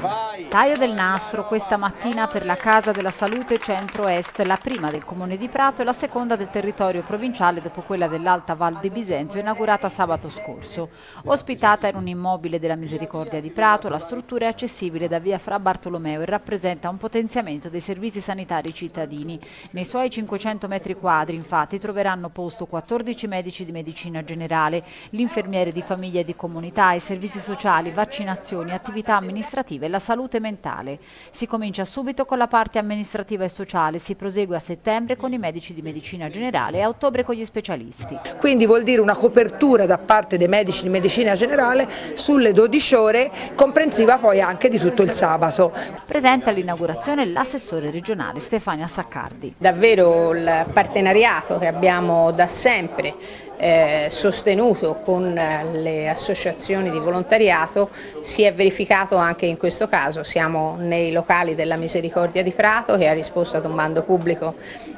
Bye. Taglio del nastro questa mattina per la Casa della Salute Centro-Est, la prima del Comune di Prato e la seconda del territorio provinciale dopo quella dell'Alta Val di Bisenzio inaugurata sabato scorso. Ospitata in un immobile della Misericordia di Prato, la struttura è accessibile da via Fra Bartolomeo e rappresenta un potenziamento dei servizi sanitari cittadini. Nei suoi 500 metri quadri infatti troveranno posto 14 medici di medicina generale, l'infermiere di famiglia e di comunità, i servizi sociali, vaccinazioni, attività amministrative e la salute mentale. Si comincia subito con la parte amministrativa e sociale, si prosegue a settembre con i medici di medicina generale e a ottobre con gli specialisti. Quindi vuol dire una copertura da parte dei medici di medicina generale sulle 12 ore, comprensiva poi anche di tutto il sabato. Presente all'inaugurazione l'assessore regionale Stefania Saccardi. Davvero il partenariato che abbiamo da sempre eh, sostenuto con le associazioni di volontariato si è verificato anche in questo caso. Siamo nei locali della Misericordia di Prato che ha risposto ad un bando pubblico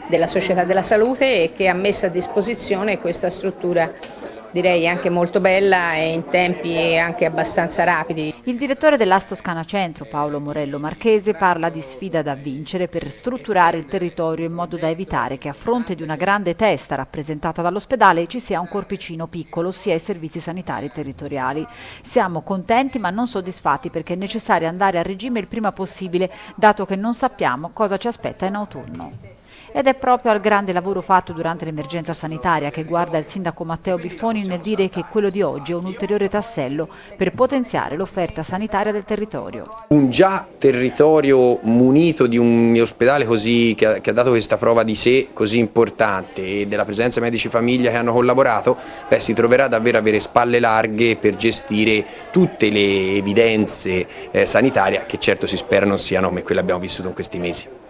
della Società della Salute e che ha messo a disposizione questa struttura direi anche molto bella e in tempi anche abbastanza rapidi. Il direttore dell'As Toscana Centro, Paolo Morello Marchese, parla di sfida da vincere per strutturare il territorio in modo da evitare che a fronte di una grande testa rappresentata dall'ospedale ci sia un corpicino piccolo, ossia i servizi sanitari territoriali. Siamo contenti ma non soddisfatti perché è necessario andare a regime il prima possibile, dato che non sappiamo cosa ci aspetta in autunno. Ed è proprio al grande lavoro fatto durante l'emergenza sanitaria che guarda il sindaco Matteo Biffoni nel dire che quello di oggi è un ulteriore tassello per potenziare l'offerta sanitaria del territorio. Un già territorio munito di un ospedale così, che, ha, che ha dato questa prova di sé così importante e della presenza medici famiglia che hanno collaborato, beh, si troverà davvero avere spalle larghe per gestire tutte le evidenze eh, sanitarie che certo si spera non siano come quelle abbiamo vissuto in questi mesi.